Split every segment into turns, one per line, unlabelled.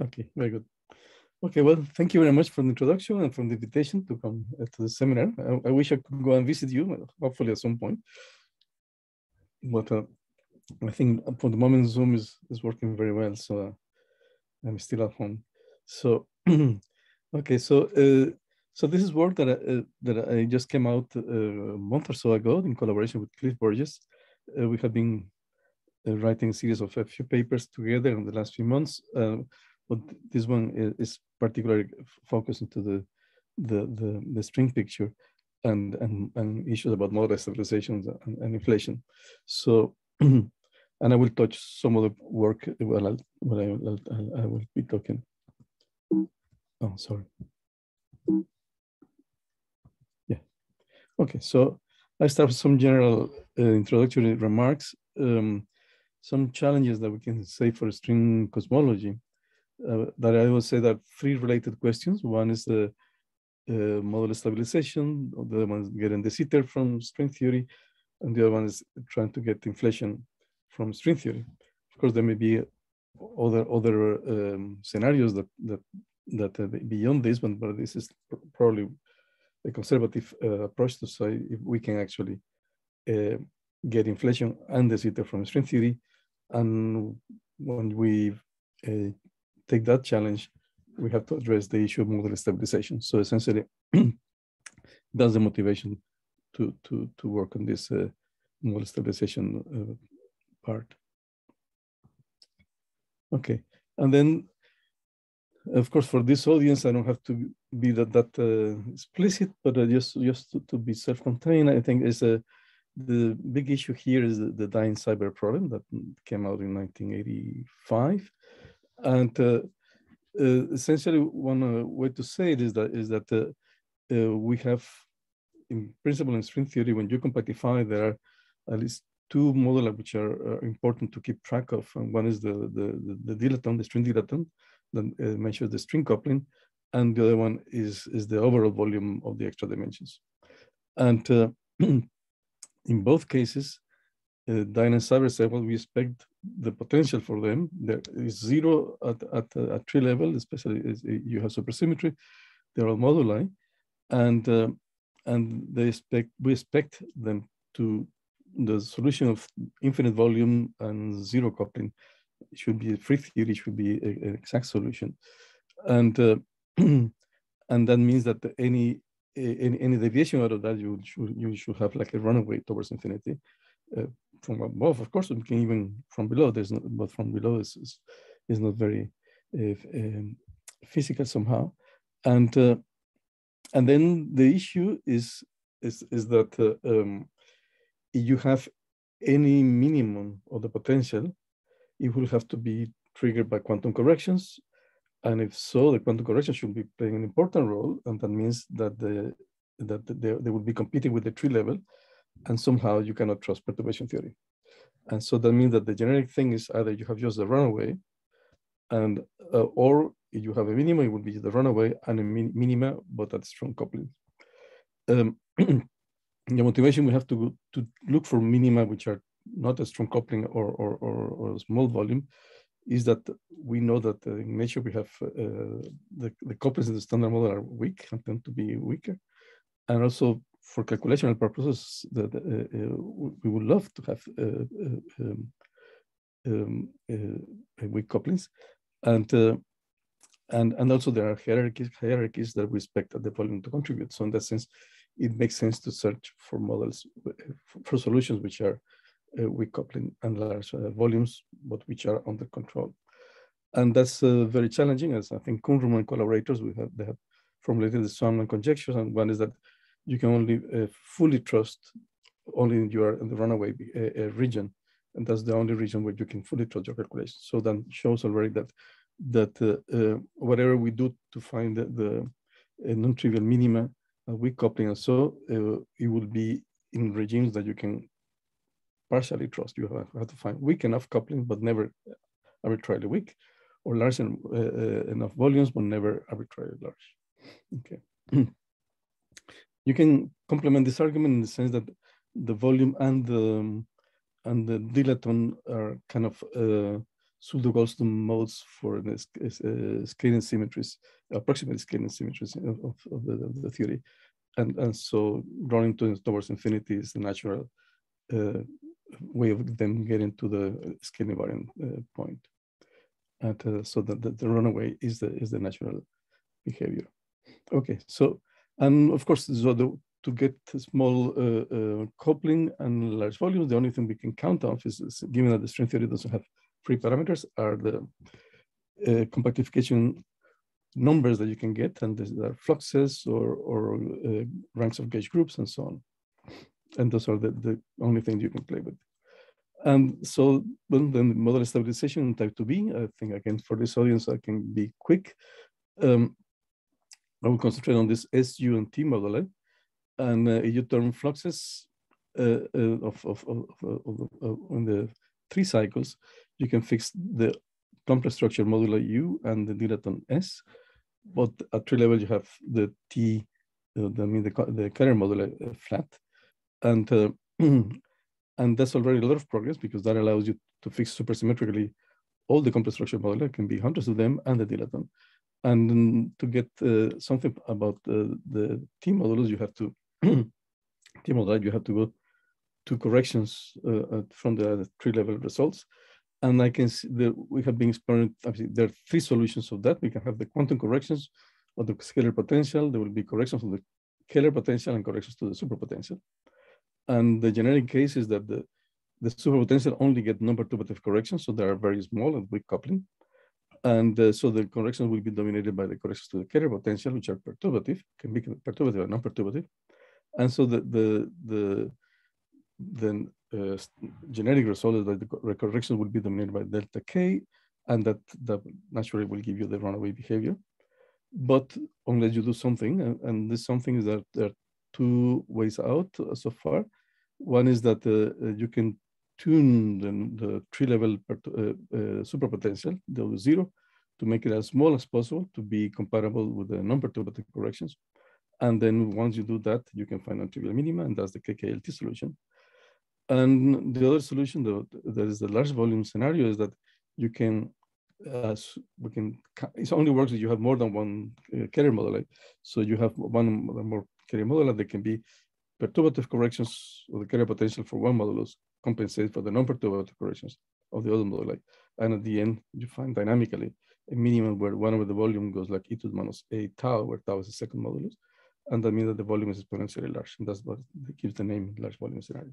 Okay, very good. Okay, well, thank you very much for the introduction and for the invitation to come uh, to the seminar. I, I, wish I could go and visit you, hopefully at some point. But uh, I think for the moment, Zoom is, is working very well, so uh, I'm still at home. So, okay, so uh, so this is work that I, uh, that I just came out uh, a month or so ago in collaboration with Cliff Burgess. we have been writing a series of a few papers together in the last few months but this one is, particularly focused into the, the, the, the string picture and, and, and issues about moduli stabilizations and, and inflation. So, and I will touch some of the work while, I'll, I, I'll, I will be talking. Oh, sorry. Yeah. Okay, so I start with some general uh, introductory remarks. Um, some challenges that we can say for string cosmology uh, that I would say that three related questions. One is the uh, moduli stabilization, the other one is getting de Sitter from string theory, and the other one is trying to get inflation from string theory. Of course, there may be other other um, scenarios that that that uh, beyond this one, but this is pr probably a conservative uh, approach to say if we can actually uh, get inflation and de Sitter from string theory, and when we uh, take that challenge, we have to address the issue of moduli stabilization. So essentially, that's the motivation to, to, to work on this uh, moduli stabilization uh, part. Okay, and then, of course, for this audience, I don't have to be that, that uh, explicit, but uh, just, just to, to be self-contained, I think is a, the big issue here is the, the Dine-Seiberg problem that came out in 1985 and uh, uh, essentially, one uh, way to say it is that is that we have, in principle, in string theory, when you compactify, there are at least two moduli which are uh, important to keep track of. And one is the, the, the, the dilaton, the string dilaton, that uh, measures the string coupling, and the other one is, is the overall volume of the extra dimensions. And uh, in both cases, uh, Dine we expect the potential for them. There is zero at, at, uh, at tree level, especially as you have supersymmetry. They're all moduli. And, uh, and they expect, we expect them to, the solution of infinite volume and zero coupling should be a free theory, should be an exact solution. And, uh, and that means that any, any, any deviation out of that, you should, you should have like a runaway towards infinity. Uh, from above, of course, we can even from below. There's not, but from below is is, is not very uh, um, physical somehow, and uh, and then the issue is is is that uh, um, you have any minimum of the potential, it will have to be triggered by quantum corrections, and if so, the quantum correction should be playing an important role, and that means that the that they, they will be competing with the tree level and somehow you cannot trust perturbation theory. And so that means that the generic thing is either you have just the runaway, and uh, or you have a minima, it would be the runaway and a min minima, but at strong coupling. Um, the motivation we have to to look for minima which are not a strong coupling or or, or, or small volume is that we know that in nature we have uh, the, the couplings in the standard model are weak and tend to be weaker. And also for calculational purposes, that uh, uh, we would love to have uh, um, um, weak couplings, and and and also there are hierarchies hierarchies that we expect at the volume to contribute. So in that sense, it makes sense to search for models for solutions which are uh, weak coupling and large uh, volumes, but which are under control. And that's uh, very challenging, as I think Cumrun and collaborators we have they have formulated the Swampland conjectures, and one is that you can only uh, fully trust only in your in the runaway uh, uh, region, and that's the only region where you can fully trust your calculations. So that shows already that that whatever we do to find the, the non-trivial minima, weak coupling, and so it will be in regimes that you can partially trust. You have, have, to find weak enough coupling, but never arbitrarily weak, or large en, uh, enough volumes, but never arbitrarily large. Okay. you can complement this argument in the sense that the volume and the and the dilaton are kind of uh, pseudo-Goldstone modes for the uh, scaling symmetries, approximate scaling symmetries of, of, the, of, the, theory. And, and so running to, towards infinity is the natural uh, way of them getting to the scaling invariant uh, point. And uh, so that the, the, runaway is the, is the natural behavior. Okay, so, and of course, so the, to get small uh, uh, coupling and large volumes, the only thing we can count on is, is given that the string theory doesn't have free parameters are the uh, compactification numbers that you can get, and there are fluxes or, or uh, ranks of gauge groups and so on. And those are the, the only things you can play with. And so well, then model stabilization type 2B, I think again for this audience, I can be quick. Um, I will concentrate on this SU and T model. And uh, you term fluxes uh, uh, of, of, of, of, in the three cycles, you can fix the complex structure modulo U and the dilaton S. But at tree level, you have the T, uh, I mean, the, the Kähler modulo uh, flat. And, uh, and that's already a lot of progress because that allows you to fix supersymmetrically all the complex structure modulo, can be hundreds of them, and the dilaton. And to get uh, something about uh, the T modulus, you have to, T moduli, you have to go to corrections uh, from the tree level results and I can see that we have been exploring, there are three solutions of that. We can have the quantum corrections of the scalar potential. There will be corrections of the Kähler potential and corrections to the superpotential. And the generic case is that the, the superpotential only get non-perturbative corrections, so they are very small and weak coupling. And uh, so the corrections will be dominated by the corrections to the Kähler potential, which are perturbative, can be perturbative or non-perturbative. And so the, the, the, then uh, genetic result is that the correction will be dominated by delta K, and that, that naturally will give you the runaway behavior. But unless you do something, and, and this something is that there are two ways out so far. One is that uh, uh you can tune the, the tree level uh, uh, superpotential, the zero, to make it as small as possible to be compatible with the non-perturbative corrections. And then once you do that, you can find non-trivial minima, and that's the KKLT solution. And the other solution though, that is the large volume scenario is that you can, uh, we can, it only works if you have more than one uh, Kähler moduli. So you have one or more Kähler moduli that can be perturbative corrections of the Kähler potential for one modulus compensate for the non-perturbative corrections of the other moduli. And at the end, you find dynamically a minimum where one over the volume goes like e to the minus a tau, where tau is the second modulus. And that means that the volume is exponentially large. And that's what gives the name large volume scenario.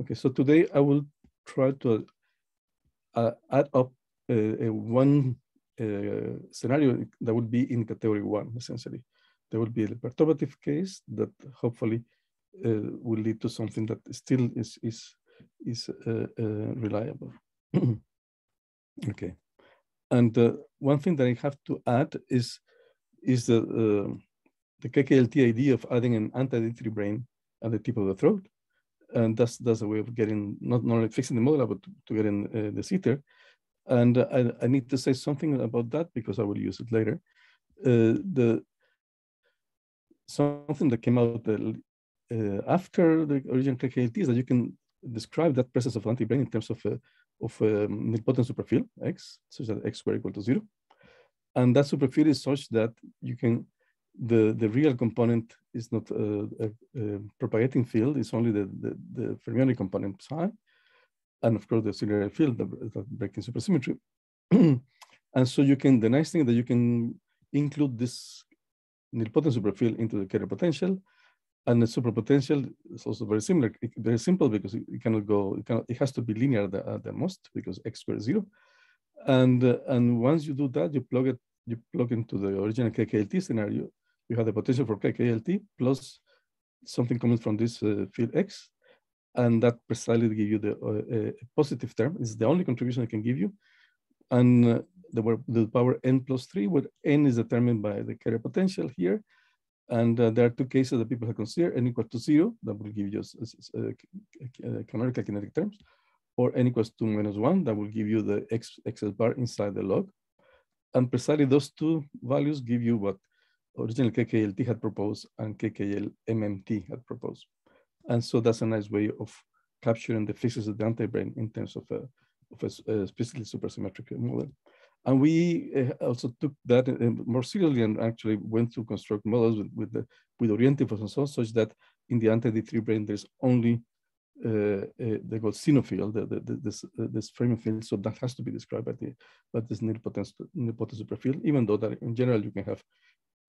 Okay, so today I will try to uh, add up a, a one uh, scenario that would be in category one, essentially. There will be a perturbative case that hopefully uh, will lead to something that still is, is, is uh, uh, reliable. okay. And uh, one thing that I have to add is, is the, the KKLT idea of adding an anti-D3 brane at the tip of the throat and that's that's a way of getting not, not only fixing the model but to, to get in uh, de Sitter. And I, I, need to say something about that because I will use it later. Uh, the something that came out after the original KKLT is that you can describe that presence of anti-brane in terms of uh, of um, nilpotent superfield x, such that x squared equal to zero, and that superfield is such that you can the, the real component is not a, a, a propagating field, it's only the, the, the, fermionic component psi, and of course the auxiliary field, the breaking supersymmetry. and so you can, the nice thing that you can include this nilpotent superfield into the Kähler potential, and the superpotential is also very similar, very simple because it, cannot go, it, cannot, it has to be linear at the, most because x squared is zero. And, uh, and once you do that, you plug it, you plug into the original KKLT scenario, you have the potential for KKLT plus something coming from this uh, field X, and that precisely give you the uh, positive term. It's the only contribution I can give you. And uh, the, the power n plus three, where n is determined by the Kähler potential here. And uh, there are two cases that people have considered, n equals to zero, that will give you uh, canonical kinetic terms, or n equals to minus one, that will give you the x, xs bar inside the log. And precisely those two values give you what original KKLT had proposed and KKL MMT had proposed. And so that's a nice way of capturing the physics of the anti-brane in terms of uh, of a, specifically supersymmetric model. And we uh, also took that uh, more seriously and actually went to construct models with, with, the, with orientation and so on, such that in the anti-D3 brane, there's only uh, uh, the field, the, the, the, this, uh, this field. So that has to be described by, the, by this nilpotent, nilpotent superfield, even though that in general you can have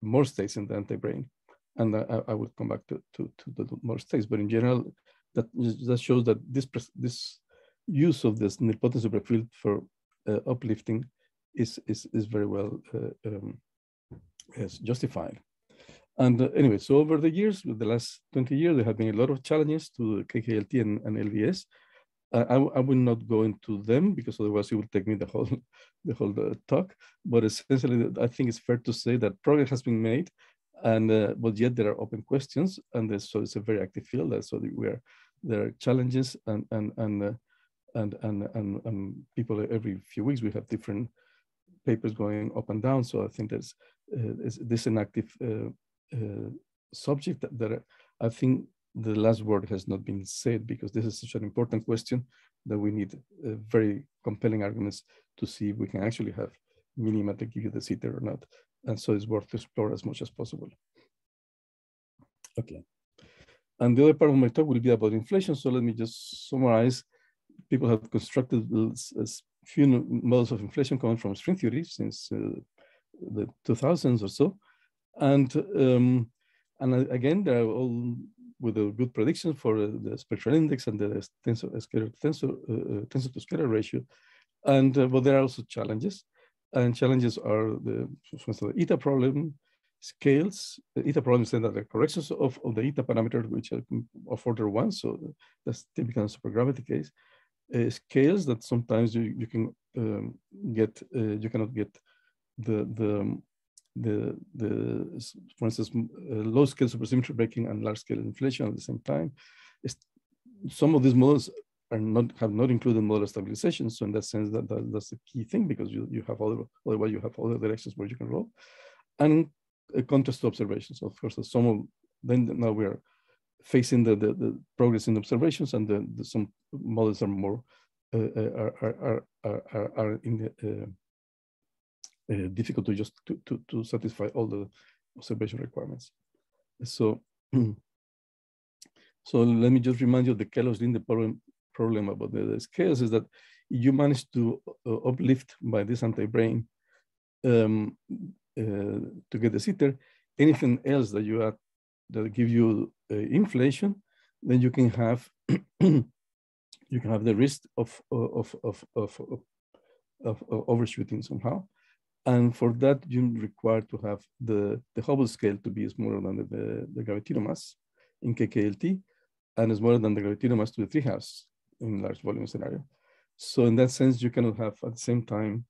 more states in the anti-brane. And I, I will come back to, to, to the more states, but in general, that, that shows that this, this use of this nilpotent superfield for uh, uplifting is, is, is very well uh, um, justified. And uh, anyway, so over the years, the last 20 years, there have been a lot of challenges to KKLT and, and LVS. Uh, I, I will not go into them because otherwise it would take me the whole, the whole uh, talk. But essentially, I think it's fair to say that progress has been made, and uh, but yet there are open questions, and so it's a very active field. So we are there are challenges, and and and uh, and, and and and people every few weeks we have different papers going up and down. So I think there's uh, this an active uh, uh, subject that, that, I think the last word has not been said because this is such an important question that we need uh, very compelling arguments to see if we can actually have minima that give you de Sitter or not. And so it's worth to explore as much as possible. Okay. And the other part of my talk will be about inflation. So let me just summarize. People have constructed few models of inflation coming from string theory since uh, the 2000s or so. And um, and again, they're all with a good prediction for uh, the spectral index and the tensor scalar tensor uh, uh, tensor to scalar ratio. And uh, but there are also challenges, and challenges are the for instance, the eta problem scales. The eta problem is that the corrections of, of the eta parameter, which are of order one, so that's typical in supergravity case. Uh, scales that sometimes you, you can um, get uh, you cannot get the the the, the for instance, uh, low scale supersymmetry breaking and large scale inflation at the same time. It's, some of these models are not have not included moduli stabilization. So in that sense, that, that that's the key thing because you, you have other otherwise you have other directions where you can roll, and a contrast to observations. Of course, some of then now we are facing the, the, the progress in observations, and the, the some models are more uh, uh are, are, are, are, in the uh, uh, difficult to just to, to, to satisfy all the observation requirements. So, so let me just remind you the Kallosh-Linde problem, problem about the, the, scales is that you manage to uh, uplift by this anti-brane um, uh, to get de Sitter, anything else that you add that give you uh, inflation, then you can have you can have the risk of of of of, of, of overshooting somehow. And for that, you require to have the, the Hubble scale to be smaller than the, the, the mass in KKLT and smaller than the gravitational mass to the treehouse in large volume scenario. So in that sense, you cannot have at the same time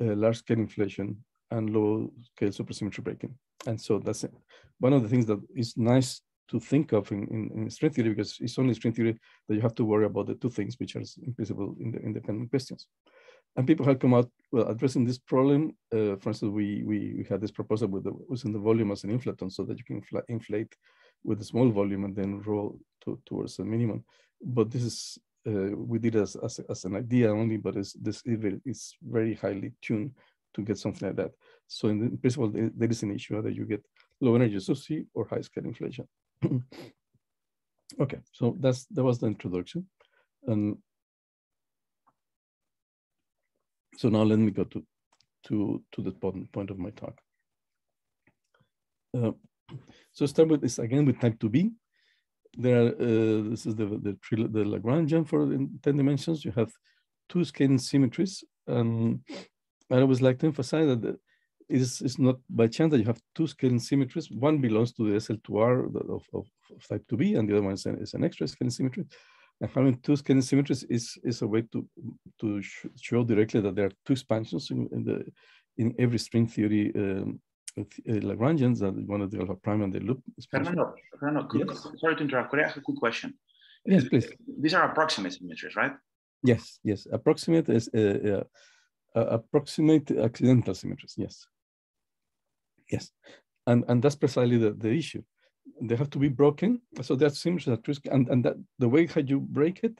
a large scale inflation and low scale supersymmetry breaking. And so that's it. one of the things that is nice to think of in, in, in, string theory because it's only string theory that you have to worry about the two things which are invisible in the independent questions and people have come out well addressing this problem. Uh, for instance, we, we, we had this proposal with the using the volume as an inflaton so that you can inflate with a small volume and then roll to, towards a minimum. But this is uh, we did as, as, as an idea only, but it's, this is very highly tuned to get something like that. So in, the, in principle, there is an issue whether you get low energy SOC or high scale inflation. okay, so that's that was the introduction. And so now let me go to, to, to the point of my talk. Uh, so start with this again with type 2b. There are, uh, this is the, the, the Lagrangian for 10 dimensions. You have two scaling symmetries. And I always like to emphasize that it is, it's not by chance that you have two scaling symmetries. One belongs to the SL2R of, of, of type 2b, and the other one is an, is an extra scaling symmetry. And having two scaling symmetries is, is a way to, to sh show directly that there are two expansions in, in the in every string theory um, uh, Lagrangians, that one of the alpha prime and the loop.
Fernando, Fernando yes. sorry to interrupt. Could I ask a quick question?
Yes, please.
These are approximate symmetries, right?
Yes, yes. Approximate is uh, uh, approximate accidental symmetries. Yes, yes, and and that's precisely the, the issue they have to be broken. So that's symmetry that and, and that the way how you break it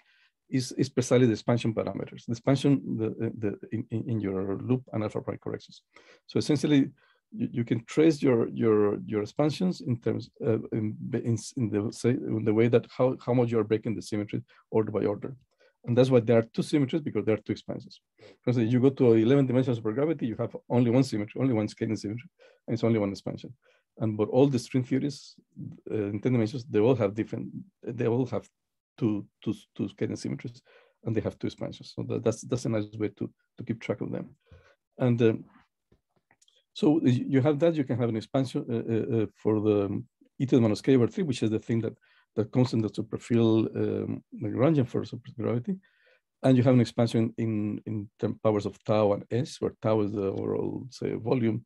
is, is precisely the expansion parameters, the expansion the, the, in, in your loop and alpha prime corrections. So essentially, you, you can trace your your your expansions in terms uh, in, in, in the say in the way that how how much you are breaking the symmetry order by order. And that's why there are two symmetries because there are two expansions. Instance, you go to 11 dimensions of supergravity, you have only one symmetry, only one scaling symmetry, and it's only one expansion. And but all the string theories uh, in 10 dimensions, they all have different, they all have two, two, two scaling symmetries, and they have two expansions. So that, that's that's a nice way to, to keep track of them. And um, so you have that, you can have an expansion uh, uh, uh for the e to the minus k over 3, which is the thing that the constant the superfield um, Lagrangian for supergravity. And you have an expansion in, in term powers of tau and s, where tau is the overall, say, volume,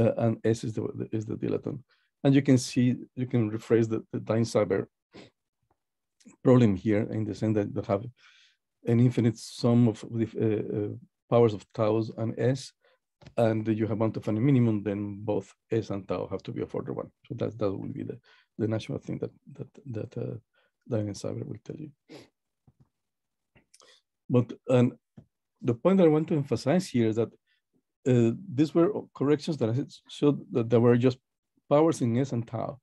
uh, and s is the, is the dilaton. And you can see, you can rephrase the, the Dine-Seiberg problem here in the sense that you have an infinite sum of uh, uh, powers of taus and s, and you have one to find a minimum, then both s and tau have to be of order one. So that, that will be the, the natural thing that that that uh, Dine-Seiberg will tell you. But and the point that I want to emphasize here is that uh, these were corrections that I showed that there were just powers in S and tau.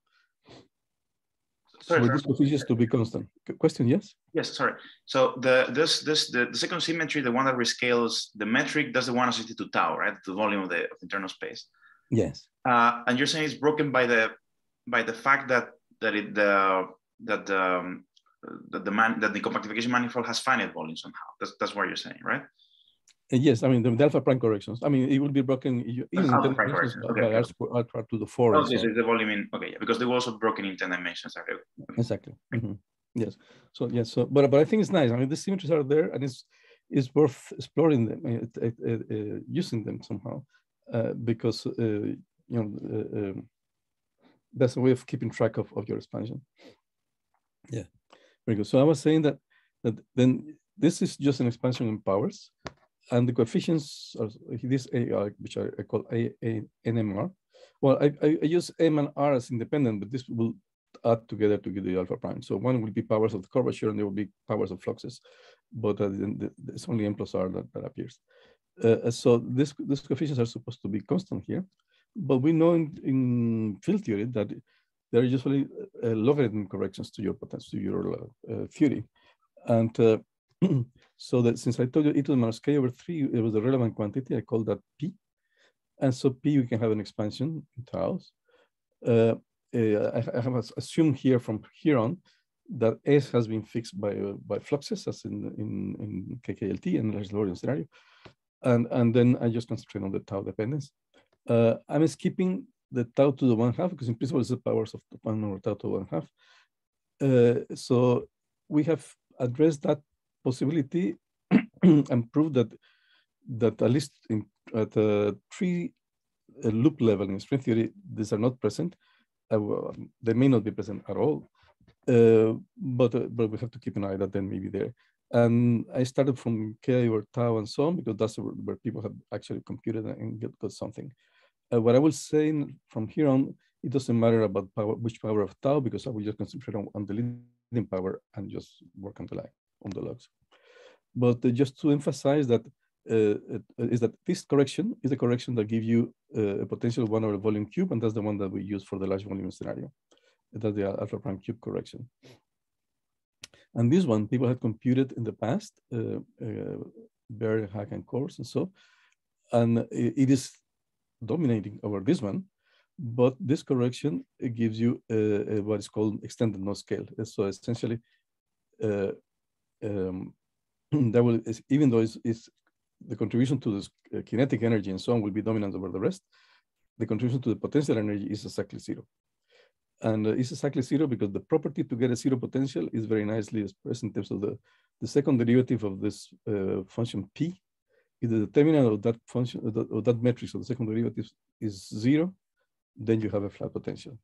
Sorry, so this coefficients to be constant. Question, yes?
Yes, sorry. So the this this the, the second symmetry, the one that rescales the metric, that's the one associated to tau, right? The volume of the of internal space.
Yes.
Uh, and you're saying it's broken by the by the fact that that it the that the um, that the man that the compactification manifold has finite volume somehow. That's that's what you're saying, right?
Uh, yes, I mean the, delta prime corrections. I mean it will be broken
even alpha prime corrections okay,
by okay. R, R to the four.
Okay, so the volume in okay, yeah, because they were also broken in ten dimensions. Okay.
Exactly. Mm -hmm. Yes. So yes. So but but I think it's nice. I mean the symmetries are there, and it's it's worth exploring them, uh, uh, uh, using them somehow, uh, because uh, you know um, that's a way of keeping track of, of your expansion. Yeah, very good. So I was saying that, that then this is just an expansion in powers and the coefficients are this AR, which I, call A, A, NMR. Well, I, I, use M and R as independent, but this will add together to give the alpha prime. So one will be powers of the curvature and there will be powers of fluxes, but uh, it's only M plus R that, that appears. Uh, so this, these coefficients are supposed to be constant here. But we know in, in field theory that there are usually uh, logarithm corrections to your potential, to your uh, theory. And uh, so that since I told you e to the minus k over three, it was a relevant quantity, I call that p. And so p, we can have an expansion in taus. Uh, uh I, I, have assumed here from here on that S has been fixed by uh, by fluxes as in in, in KKLT and Lorentz scenario. And, and then I just concentrate on the tau dependence. Uh, I'm skipping the tau to the one half because in principle it's the powers of one over tau to one half. Uh, so we have addressed that possibility and proved that that at least in, at the three uh, loop level in string theory, these are not present. Uh, they may not be present at all, uh, but uh, but we have to keep an eye that they may be there. And I started from K over tau and so on because that's where people have actually computed and got something. Uh, what I will say from here on, it doesn't matter about power, which power of tau because I will just concentrate on, on the leading power and just work on the lag, on the logs. But uh, just to emphasize that uh, is that this correction is a correction that gives you uh, a potential one over volume cube, and that's the one that we use for the large volume scenario. That's the alpha prime cube correction. And this one, people had computed in the past, uh, uh, Haack, and Körs, and so, and it is dominating over this one, but this correction gives you what is called extended no scale. So essentially, uh, um, that will even though it's, it's, the contribution to this uh, kinetic energy and so on will be dominant over the rest, the contribution to the potential energy is exactly zero. And uh, it's exactly zero because the property to get a zero potential is very nicely expressed in terms of the, the second derivative of this uh, function p. If the determinant of that function, of that, of that matrix of the second derivative is zero, then you have a flat potential.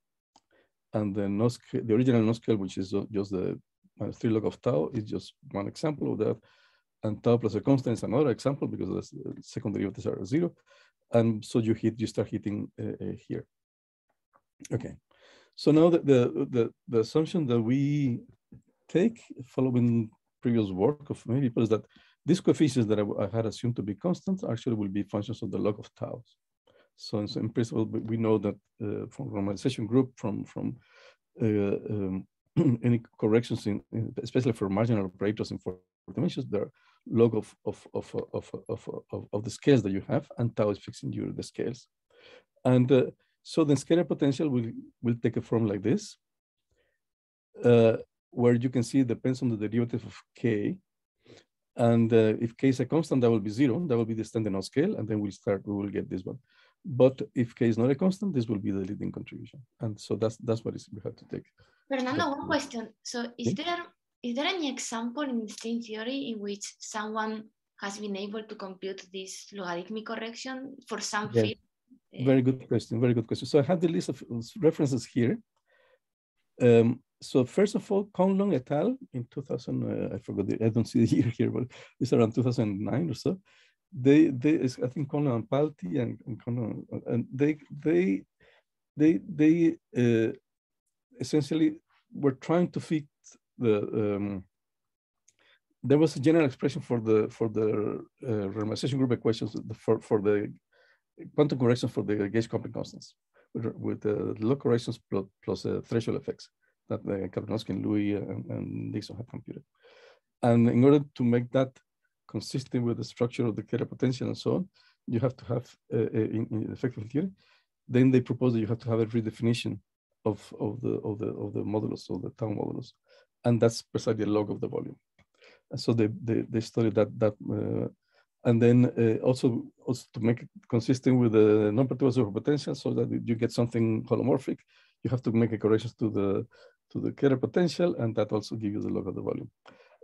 And the, no scale, the original no scale, which is just the minus three log of tau, is just one example of that. And tau plus a constant is another example because the second derivatives are zero. And so you hit, you start hitting uh, uh, here. Okay. So now the, the, the, the assumption that we take following previous work of many people is that these coefficients that I, I had assumed to be constant actually will be functions of the log of tau. So in, in principle, we know that uh, from renormalization group, from from uh, um, any corrections in, in, especially for marginal operators in four dimensions, there are log of of, of of of of of the scales that you have, and tau is fixing you the scales, and uh, so the scalar potential will will take a form like this, uh, where you can see it depends on the derivative of k, and uh, if k is a constant, that will be zero. That will be the standard on scale, and then we'll start. We will get this one. But if k is not a constant, this will be the leading contribution. And so that's that's what we have to take.
Fernando, one question. So is there is there any example in string theory in which someone has been able to compute this logarithmic correction for some yeah. field?
Very good question. Very good question. So I have the list of references here. Um, so first of all, Conlon et al. in 2000, uh, I forgot, the, I don't see the year here, but it's around 2009 or so they they I think Conlon and Palti and, and Conlon and they they they they uh, essentially were trying to fit the um, there was a general expression for the for the uh, group equations for for the quantum corrections for the gauge coupling constants with, with the low corrections plus, plus uh, threshold effects that uh, Kaplunovsky and Louis and, and Dixon had computed. And in order to make that consistent with the structure of the Kähler potential and so on, you have to have uh, in, in effective theory. Then they propose that you have to have a redefinition of, of the of the of the modulus or the tau modulus, and that's precisely a log of the volume. And so they they, they study that that. Uh, and then uh, also, also to make it consistent with the non-perturbative potential so that you get something holomorphic, you have to make a correction to the to the Kähler potential, and that also gives you the log of the volume.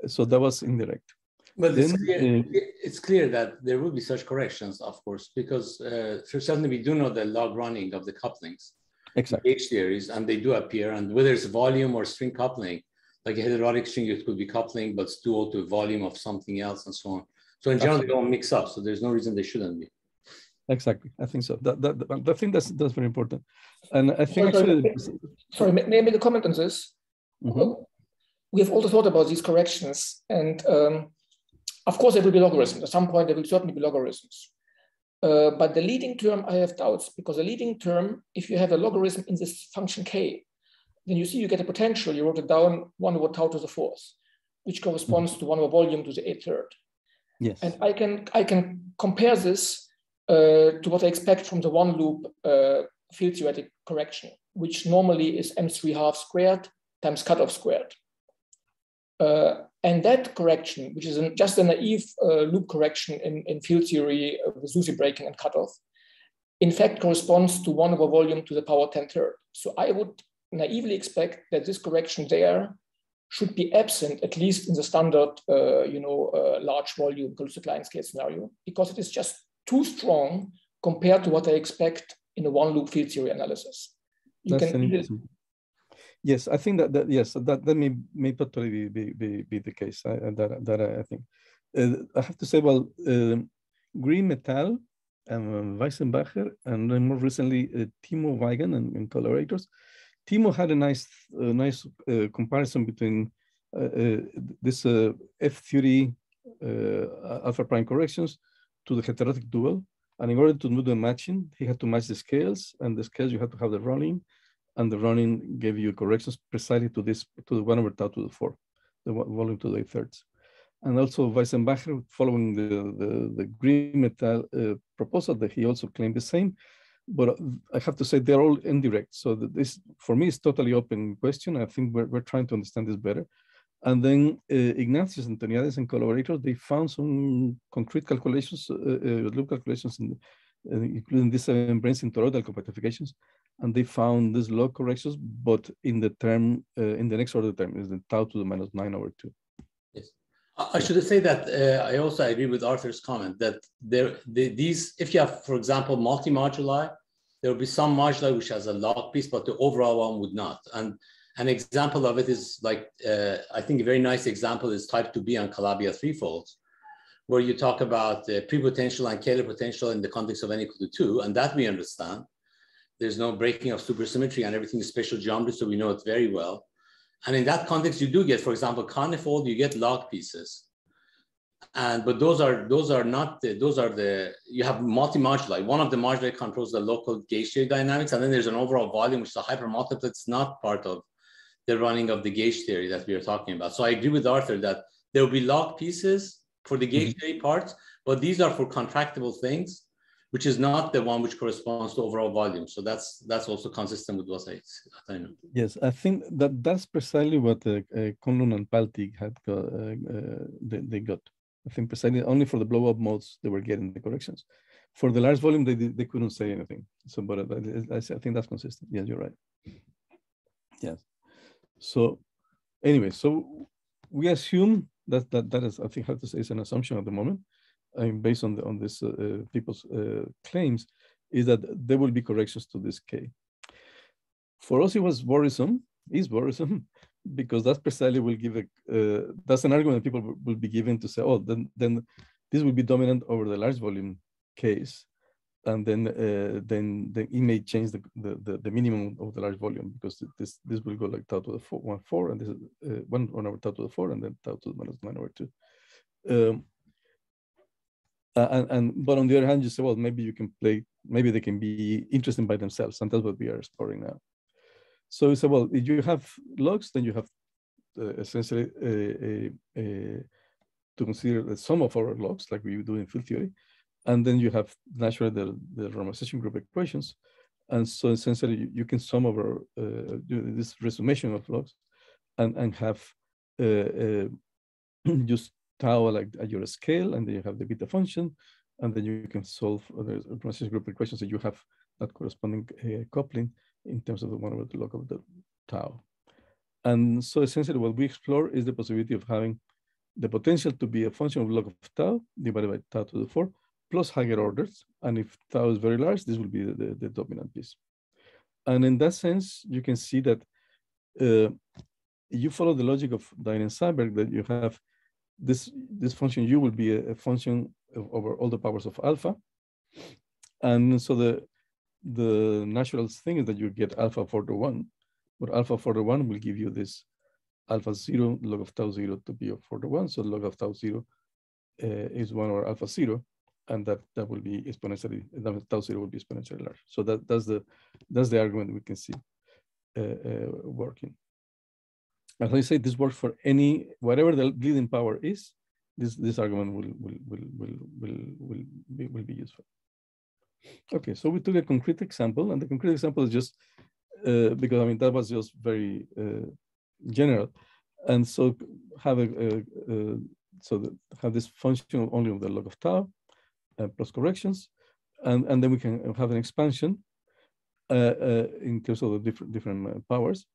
So that was indirect.
But then, it's, clear, uh, it's, clear, that there will be such corrections, of course, because uh, certainly we do know the log running of the couplings,
exactly.
H theories, and they do appear. And whether it's volume or string coupling, like a heterotic string, it could be coupling, but it's dual to volume of something else, and so on. So in general, Absolutely. they don't mix up. So there's no reason they shouldn't be.
Exactly, I think so. That, that, that I think that's that's very important, and I think sorry,
actually. Sorry, may I make a comment on this? Mm -hmm. We have also thought about these corrections, and um, of course, there will be logarithms. At some point, there will certainly be logarithms. Uh, but the leading term, I have doubts because the leading term, if you have a logarithm in this function k, then you see you get a potential. You wrote it down one over tau to the fourth, which corresponds mm-hmm. to one over volume to the eighth third.
Yes.
And I can I can compare this uh, to what I expect from the one loop uh, field theoretic correction, which normally is m3 half squared times cutoff squared. Uh, and that correction, which is an, just a naive uh, loop correction in, in field theory with SUSY breaking and cutoff, in fact corresponds to one over volume to the power 10 third. So I would naively expect that this correction there should be absent, at least in the standard, uh, you know, uh, large volume Kaluza-Klein scale scenario, because it is just too strong compared to what I expect in a one loop field theory analysis.
You That's can Yes, I think that, that yes, that, that may, may totally be, be, be the case. I, that, that I think. Uh, I have to say, well, uh, Grimm et al. and Weissenbacher, and then more recently, uh, Timo Weigand and, and, collaborators. Timo had a nice, nice uh, comparison between uh, uh, this F-theory alpha prime corrections to the heterotic dual. And in order to do the matching, he had to match the scales, and the scales you had to have the running, and the running gave you corrections precisely to this, to the one over tau to the four, the volume to the thirds. And also Weissenbacher, following the, the, the Grimm et al. uh, proposal that he also claimed the same, but I have to say they're all indirect. So this, for me, is totally open question. I think we're, we're trying to understand this better. And then uh, Ignatios Antoniadis and collaborators, they found some concrete calculations, uh, uh, loop calculations, in, uh, including these seven branes in toroidal compactifications and they found these log corrections, but in the term, uh, in the next order term, is the tau to the minus nine over two.
Yes. I should say that uh, I also agree with Arthur's comment that there, the, these, if you have, for example, multi-moduli, there will be some moduli which has a log piece, but the overall one would not. And an example of it is like, uh, I think a very nice example is type 2B on Calabi-Yau threefolds, where you talk about the pre-potential and Kähler potential in the context of n equal to two, and that we understand. There's no breaking of supersymmetry and everything is special geometry, so we know it very well. And in that context, you do get, for example, conifold, you get log pieces. And but those are those are not the, those are the you have multi-moduli. One of the moduli controls the local gauge dynamics, and then there's an overall volume which is a hypermultiplet. It's not part of the running of the gauge theory that we are talking about. So I agree with Arthur that there will be log pieces for the gauge mm-hmm. theory parts, but these are for contractible things which is not the one which corresponds to overall volume. So that's that's also consistent with what I, I know.
Yes, I think that that's precisely what uh, uh, Conlon and Palti had got, uh, uh, they, they got. I think precisely only for the blow up modes they were getting the corrections. For the large volume, they they couldn't say anything. So, but uh, I, I think that's consistent. Yes, you're right. Yes. So, anyway, so we assume that that that is I think how to say is an assumption at the moment I mean, based on the, on this uh, uh, people's uh, claims, is that there will be corrections to this K. For us, it was worrisome, is worrisome, because that precisely will give a, uh, that's an argument that people will be given to say, oh, then, then this will be dominant over the large volume case. And then, uh, then, then it may change the, the, the, minimum of the large volume because this this will go like tau to the four, one four, and this is uh, one, one over tau to the four, and then tau to the minus nine over two. Um, uh, and, and, but on the other hand, you say, well, maybe you can play, maybe they can be interesting by themselves, and that's what we are exploring now. So you say, well, if you have logs, then you have uh, essentially a, a, a, to consider the sum of our logs, like we do in field theory, and then you have naturally the, the renormalization group equations, and so essentially you, you can sum over uh, this resummation of logs, and and have uh, uh just tau like at your scale, and then you have the beta function, and then you can solve the renormalization group equations, and you have that corresponding uh, coupling in terms of the one over the log of the tau. And so essentially what we explore is the possibility of having the potential to be a function of log of tau divided by tau to the four plus higher orders. And if tau is very large, this will be the, the, the dominant piece. And in that sense, you can see that uh, you follow the logic of Dine and Seiberg that you have this, this function u will be a, a function of, over all the powers of alpha. And so the, the natural thing is that you get alpha 4 to 1, but alpha 4 to 1 will give you this alpha 0 log of tau 0 to be of 4 to 1. So log of tau 0 uh, is 1 over alpha 0, and that, that will be exponentially, tau 0 will be exponentially large. So that, that's, the, that's the argument we can see uh, uh, working as I say, this works for any, whatever the leading power is, this, this argument will, will, will, will, will, will, be, will be useful. Okay, so we took a concrete example, and the concrete example is just uh, because I mean that was just very uh, general, and so have a so the, have this function only of the log of tau uh, plus corrections, and and then we can have an expansion uh, uh, in terms of the different different uh, powers,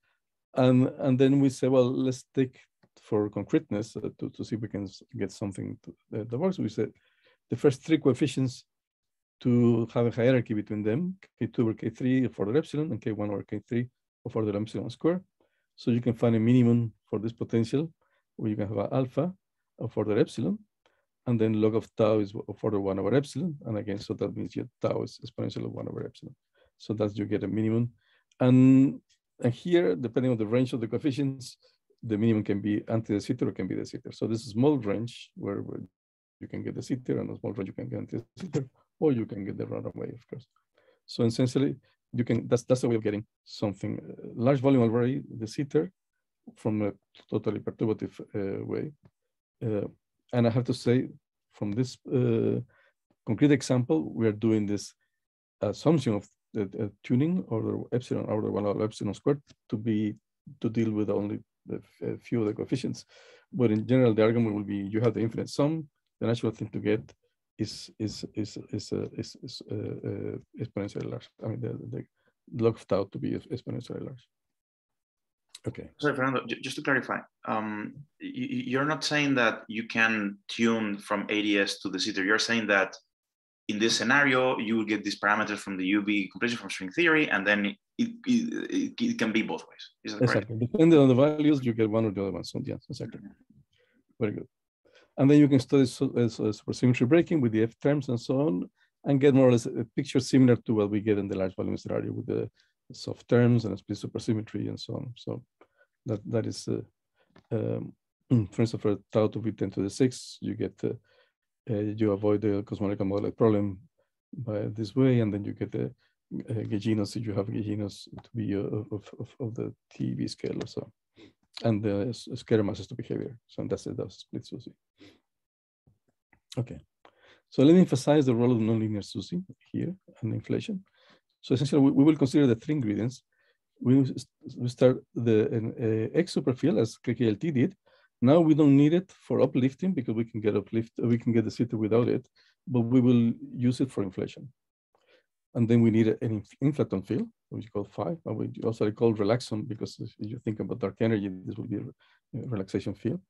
and and then we say, well, let's take for concreteness to, to see if we can get something to, that works. We said the first three coefficients to have a hierarchy between them, K2 over K3 for the epsilon and K1 over K3 for the epsilon square. So you can find a minimum for this potential where you can have alpha for the epsilon and then log of tau is for the one over epsilon. And again, so that means your tau is exponential of one over epsilon. So that's you get a minimum. And and here, depending on the range of the coefficients, the minimum can be anti de Sitter or can be de Sitter. So this is small range where, where you can get de Sitter and a small range you can get anti de Sitter, or you can get the runaway, of course. So essentially, you can that's that's a way of getting something uh, large volume already de Sitter from a totally perturbative uh, way. Uh, and I have to say, from this uh, concrete example, we are doing this assumption of uh, tuning or the epsilon or the one over epsilon squared to be to deal with only a few of the coefficients. But in general, the argument will be you have the infinite sum. The natural thing to get is is is is uh, is, is uh, uh, exponentially large. I mean, the, the log of tau to be exponentially large. Okay.
Sorry, Fernando, just to clarify, um, you're not saying that you can tune from ADS to de Sitter. You're saying that in this scenario, you will get these parameters from the UV completion from string theory, and then it, it, it, can be both ways. Is that
exactly. Correct? Depending on the values, you get one or the other one. So yes, exactly. Very good. And then you can study supersymmetry breaking with the F terms and so on, and get more or less a picture similar to what we get in the large volume scenario with the soft terms and split supersymmetry and so on. So that that is, uh, um, for instance, for tau to be 10 to the 6, you get, uh, uh, you avoid the cosmological moduli problem by this way, and then you get the uh, Gauginos you have Gauginos to be uh, of, of, of the TeV scale or so. And the scalar masses to behavior. So that's it, that's split SUSY. Okay. So let me emphasize the role of nonlinear SUSY here and inflation. So essentially, we, we will consider the three ingredients. We, we start the uh, X superfield as KKLT did. Now we don't need it for uplifting because we can get uplift, we can get de Sitter without it, but we will use it for inflation. And then we need an inflaton field, which we call phi, and we also call relaxon because if you think about dark energy, this will be a relaxation field.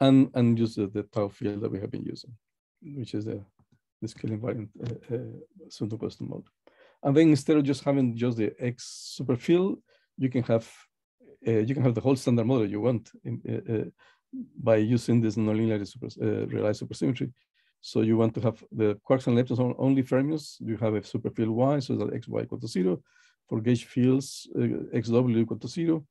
And, and use the, the tau field that we have been using which is the, the scale invariant uh, uh, pseudo mode. And then instead of just having just the X superfield, you can have uh, you can have the whole standard model you want in, uh, uh by using this nonlinear super, uh, realized supersymmetry. So you want to have the quarks and leptons on only fermions. You have a superfield Y, so that X Y equal to zero. For gauge fields, XW equal to zero.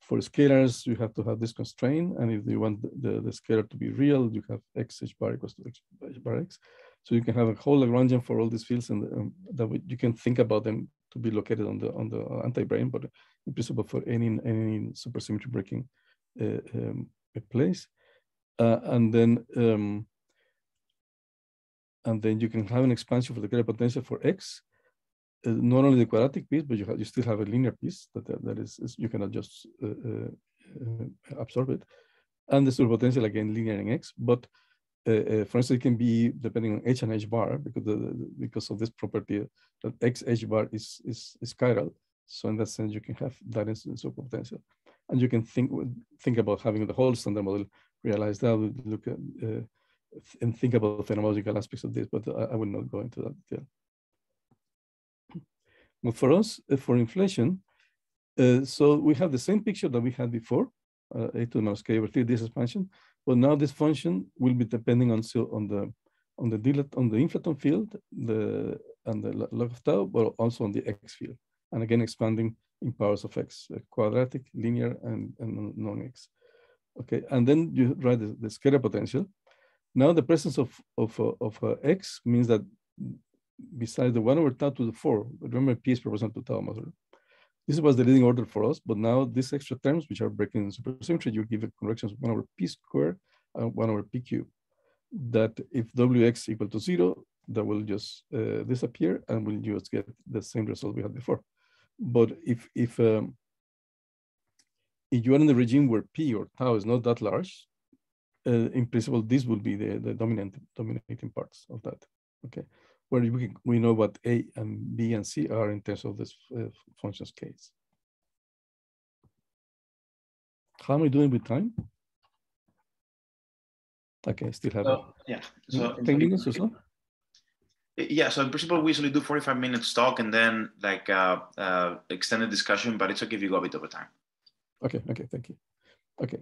For scalars, you have to have this constraint. And if you want the, the, the scalar to be real, you have x h bar equals to x bar x. So you can have a whole Lagrangian for all these fields and um, that you can think about them to be located on the on the anti-brane, but in principle for any any supersymmetry breaking uh, um, place. Uh, and then um, and then you can have an expansion for the Kähler potential for x uh, not only the quadratic piece, but you, have, you still have a linear piece that, that, that is, is, you cannot just uh, uh, absorb it. And the superpotential, again, linear in X, but uh, for instance, it can be depending on H and H bar because the, because of this property that X H bar is, is, is chiral. So in that sense, you can have that incidence of potential, And you can think think about having the whole standard model realize that, look at, uh, and think about the phenomenological aspects of this, but I, I will not go into that detail. But for us, uh, for inflation, uh, so we have the same picture that we had before, uh, a to the minus k over 3, this expansion, but now this function will be depending on, so on the on the dilat on the inflaton field, the and the log of tau, but also on the x field, and again expanding in powers of x, uh, quadratic, linear, and, and non-x. Okay, and then you write the, the scalar potential. Now the presence of of uh, of uh, x means that besides the 1 over tau to the 4, remember p is proportional to tau matter. This was the leading order for us, but now these extra terms, which are breaking supersymmetry, you give a correction of 1 over p squared and 1 over p cubed. That if wx equal to 0, that will just uh, disappear and we'll just get the same result we had before. But if if um, if you are in the regime where p or tau is not that large, uh, in principle, this will be the, the dominant dominating parts of that. Okay, where we, we know what A and B and C are in terms of this uh, functions case. How am I doing with time? Okay, still have
so, yeah. So
10 minutes or so?
Yeah, so in principle, we usually do 45 minutes talk and then like uh, uh, extended discussion, but it's okay if you go a bit over time.
Okay, okay, thank you. Okay.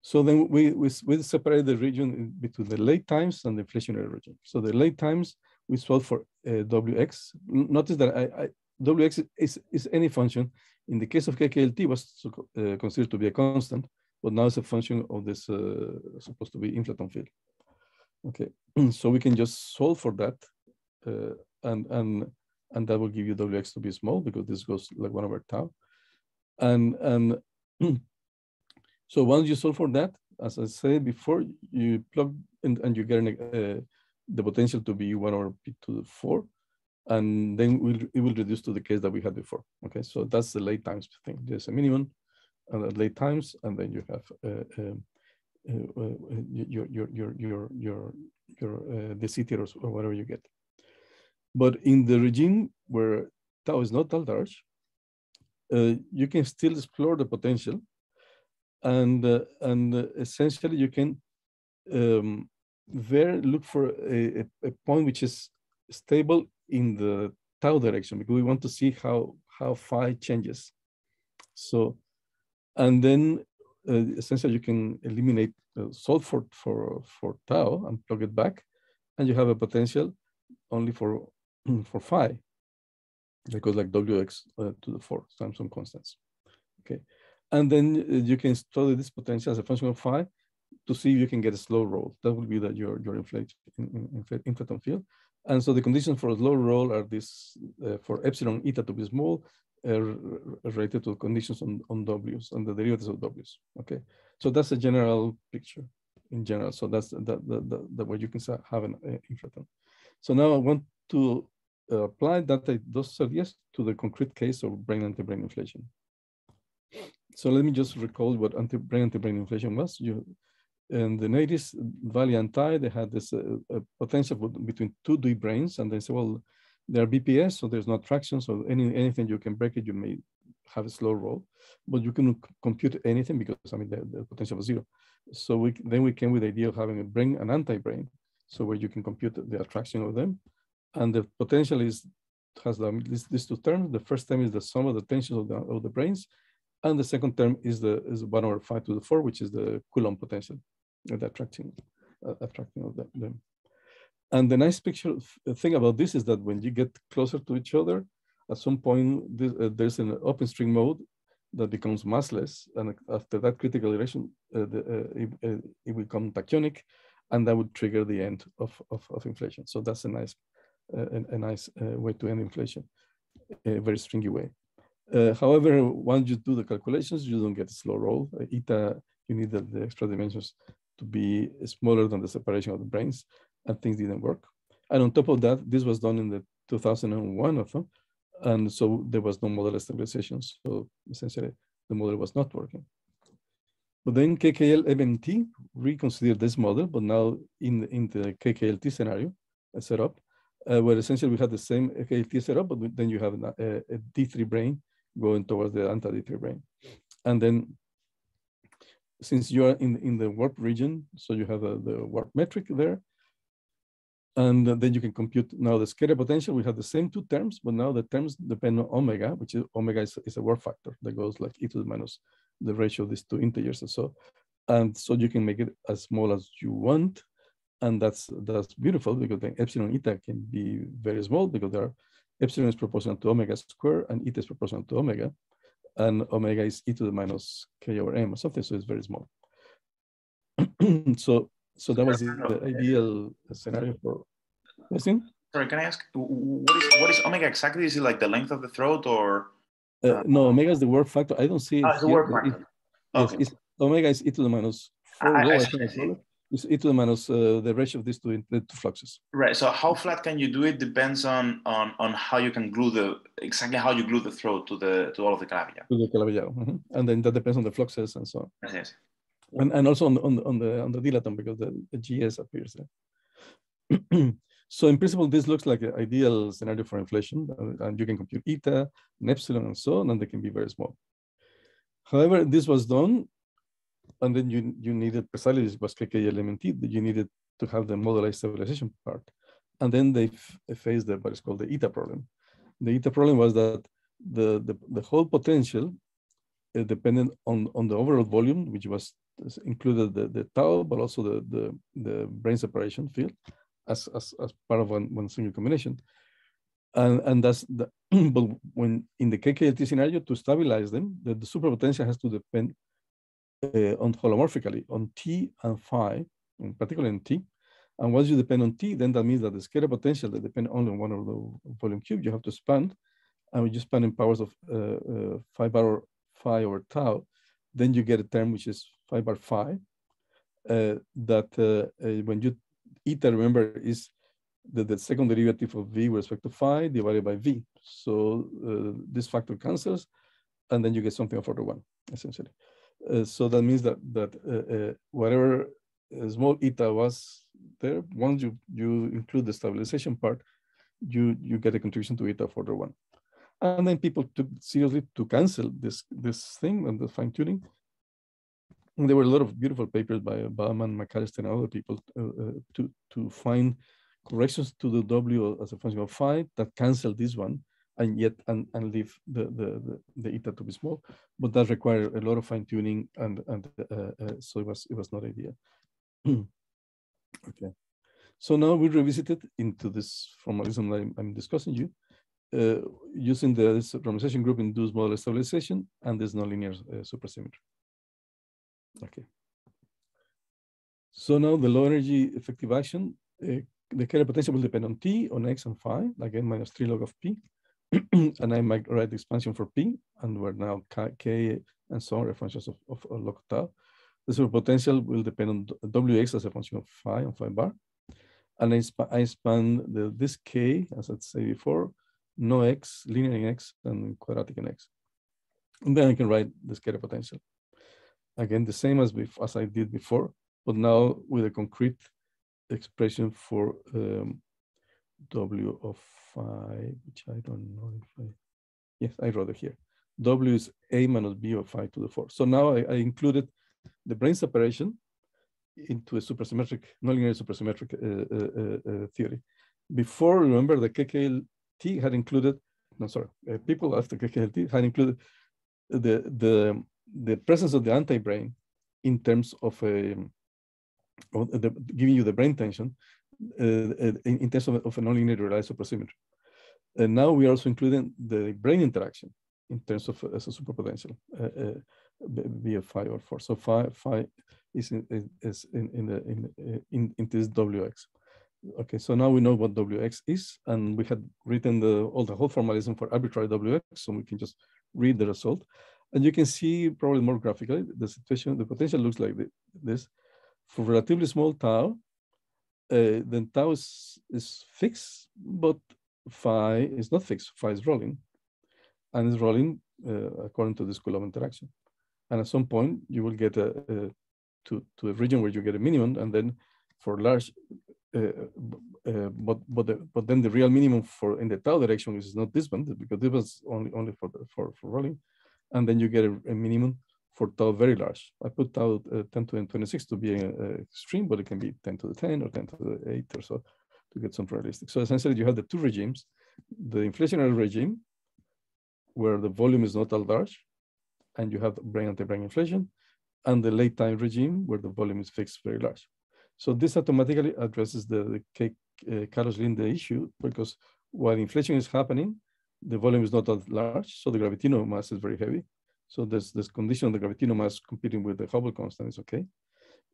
So then we, we, we separate the region between the late times and the inflationary region. So the late times we solve for uh, Wx. Notice that I, I, Wx is, is any function. In the case of KKLT was uh, considered to be a constant, but now it's a function of this uh, supposed to be inflaton field. Okay, so we can just solve for that, uh, and and and that will give you Wx to be small because this goes like one over tau, and and so once you solve for that, as I said before, you plug in and you get an, uh, the potential to be one over p to the four, and then we'll, it will reduce to the case that we had before. Okay, so that's the late times thing. There's a minimum and at late times, and then you have uh, um, uh, uh, your your your your your your uh, de Sitter or, or whatever you get. But in the regime where tau is not that large, uh, you can still explore the potential, and uh, and essentially you can um, there look for a, a, point which is stable in the tau direction because we want to see how how phi changes. So, and then uh, essentially you can eliminate uh, solve for for for tau and plug it back, and you have a potential only for for phi because like wx uh, to the four times some constants. Okay, And then you can study this potential as a function of phi to see if you can get a slow roll. That will be that your, your inflation, inflaton field. And so the conditions for a slow roll are this uh, for epsilon eta to be small, uh, related to conditions on, on W's and the derivatives of W's. Okay, so that's a general picture in general. So that's the, the, the, the way you can have an uh, inflaton. So now I want to uh, apply that those ideas to the concrete case of brane anti-brane inflation. So let me just recall what anti-brane anti-brane inflation was. You, in the 80s, Dvali and Tye, they had this uh, potential between two D branes, and they said, well, they're BPS, so there's no traction, so any, anything you can break it, you may have a slow roll, but you can compute anything because, I mean, the, the potential was zero. So we, then we came with the idea of having a brane and anti-brane, so where you can compute the attraction of them. And the potential is has the, these, these two terms. The first term is the sum of the tensions of the, of the branes, and the second term is the is one over five to the four, which is the Coulomb potential, the attracting uh, attracting of them. And the nice picture thing about this is that when you get closer to each other, at some point this, uh, there's an open string mode that becomes massless, and after that critical iteration, uh, the, uh, it, uh, it will become tachyonic, and that would trigger the end of, of, of inflation. So that's a nice uh, a, a, nice uh, way to end inflation, a very stringy way. Uh, however, once you do the calculations, you don't get a slow roll. eta, you need the, the, extra dimensions to be smaller than the separation of the branes, and things didn't work. And on top of that, this was done in the 2001 of them, and so there was no moduli stabilization. So essentially, the model was not working. But then KKL MMT reconsidered this model, but now in, in the KKLT scenario setup, uh, where essentially we have the same KLT setup, but then you have a a D3 brane going towards the anti-D3 brane. And then since you are in, in the warp region, so you have a, the warp metric there, and then you can compute now the scalar potential. We have the same two terms, but now the terms depend on omega, which is omega is, is a warp factor that goes like e to the minus the ratio of these two integers and so. And so you can make it as small as you want and that's that's beautiful because then epsilon eta can be very small because there are epsilon is proportional to omega square and eta is proportional to omega, and omega is e to the minus k over m or something, so it's very small. so so that was the, the ideal scenario for question.
Sorry, can I ask what is what is omega exactly? Is it like the length of the throat or?
Uh, no, omega is the warp factor. I don't see.
Ah, the warp factor.
It, okay. it's, omega is e to the minus four. I, I, I, e to the minus uh, the ratio of these two, the two fluxes.
Right. So how flat can you do it depends on on on how you can glue the exactly how you glue the throat to the to all of the Calabi-Yau.
To the Calabi-Yau, mm -hmm. and then that depends on the fluxes and so on.
Yes. yes.
And, and also on the, on the on the on the dilaton because the, the GS appears there. so in principle, this looks like an ideal scenario for inflation, uh, and you can compute eta, and epsilon, and so on, and they can be very small. However, this was done and then you you needed precisely was KKLMMT you needed to have the moduli stabilization part. And then they faced the what is called the eta problem. The eta problem was that the, the, the whole potential uh, depended on, on the overall volume, which was included the, the tau, but also the, the, the brane separation field as, as, as part of one, one single combination. And, and that's the, but when in the KKLT scenario, to stabilize them, the, the superpotential has to depend uh, on holomorphically on T and phi, in particular in T. And once you depend on T, then that means that the scalar potential that depend only on one of the volume cube, you have to expand. And when you expand in powers of uh, uh, phi bar phi over tau, then you get a term which is phi bar phi. Uh, that uh, uh, when you eta, remember, is the, the second derivative of v with respect to phi divided by v. So uh, this factor cancels, and then you get something of order one, essentially. Uh, so that means that that uh, uh, whatever small eta was there, once you you include the stabilization part, you you get a contribution to eta for the one. And then people took seriously to cancel this this thing and the fine tuning. And there were a lot of beautiful papers by Baumann, McAllister, and other people uh, to to find corrections to the W as a function of phi that cancel this one and yet and, and leave the, the, the, eta to be small, but that required a lot of fine tuning and, and uh, uh, so it was, it was not ideal. okay. So now we revisited into this formalism that I'm, I'm discussing you. uh, using the normalization group induced moduli stabilization and this nonlinear uh, supersymmetry. Okay. So now the low energy effective action, uh, the Kähler potential will depend on T, on X and phi, again, minus three log of P. and I might write the expansion for P, and we're now K, K and so on are functions of, of, of tau. The superpotential will depend on Wx as a function of phi and phi bar. And I, sp I expand the, this K, as I said before, no X, linear in X, and quadratic in X. And then I can write the scalar potential. Again, the same as, as I did before, but now with a concrete expression for um, W of phi, which I don't know if I, yes, I wrote it here. W is A minus B of phi to the four. So now I, I included the brane separation into a supersymmetric, nonlinear supersymmetric uh, uh, uh, uh, theory. Before, remember the KKLT had included, no, sorry, uh, people after KKLT had included the, the, the presence of the anti-brane in terms of a, of the, giving you the brane tension Eh, eh, in, in, terms of, of a nonlinear realized supersymmetry. And now we are also including the brane interaction in terms of as a superpotential, uh, via phi or four. So phi, phi is in, is in, in, the, in, in, in this WX. Okay, so now we know what WX is, and we had written the all the whole formalism for arbitrary WX, so we can just read the result. And you can see probably more graphically, the situation, the potential looks like this. For relatively small tau, uh, then tau is, is fixed, but phi is not fixed, phi is rolling. And is rolling uh, according to this Coulomb interaction. And at some point, you will get a, a, to, to a region where you get a minimum, and then for large, uh, uh, but but the, but then the real minimum for in the tau direction is not this one because this was only only for the, for for rolling, and then you get a, a minimum for tau very large. I put tau uh, 10 to the 26 to be an extreme, but it can be 10 to the 10 or 10 to the 8 or so to get something realistic. So essentially, you have the two regimes: the inflationary regime where the volume is not that large, and you have brane anti-brane inflation, and the late time regime where the volume is fixed very large. So this automatically addresses the, the uh, Kallosh-Linde issue because while inflation is happening, the volume is not that large, so the gravitino mass is very heavy. So there's this condition of the gravitino mass competing with the Hubble constant is okay.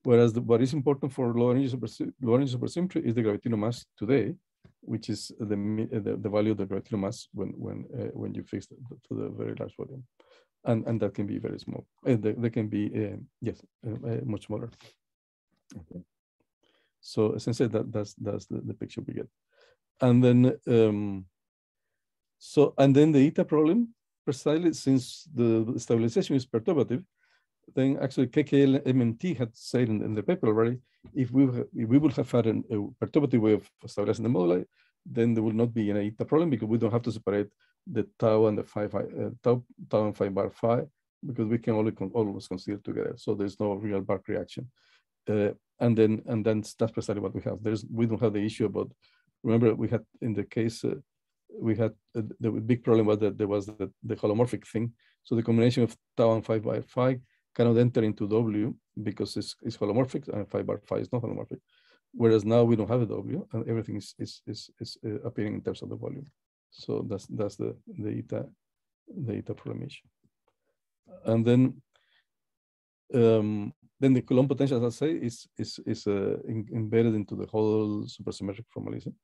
Whereas the, what is important for low energy, super, low energy supersymmetry is the gravitino mass today, which is the, the, the value of the gravitational mass when when uh, when you fix it to the very large volume, and and that can be very small. Uh, they, they can be uh, yes uh, uh, much smaller. Okay. So essentially that that's that's the, the picture we get, and then um, so and then the eta problem precisely since the stabilization is perturbative, then actually KKL MMT had said in, in the paper already, if we if we would have had an, a perturbative way of stabilizing the moduli, then there will not be an eta problem because we don't have to separate the tau and the phi, phi uh, tau, tau and phi bar phi because we can only con always consider together. So there's no real back reaction. Uh, and then and then that's precisely what we have. There's we don't have the issue about. Remember we had in the case uh, we had uh, the big problem was that there was the, the holomorphic thing. So the combination of tau and phi bar phi cannot enter into W because it's, it's holomorphic and phi bar phi is not holomorphic. Whereas now we don't have a W and everything is, is, is, is uh, appearing in terms of the volume. So that's, that's the, the eta, the eta formation. And then, um, then the Coulomb potential, as I say, is, is, is uh, in, embedded into the whole supersymmetric formalism,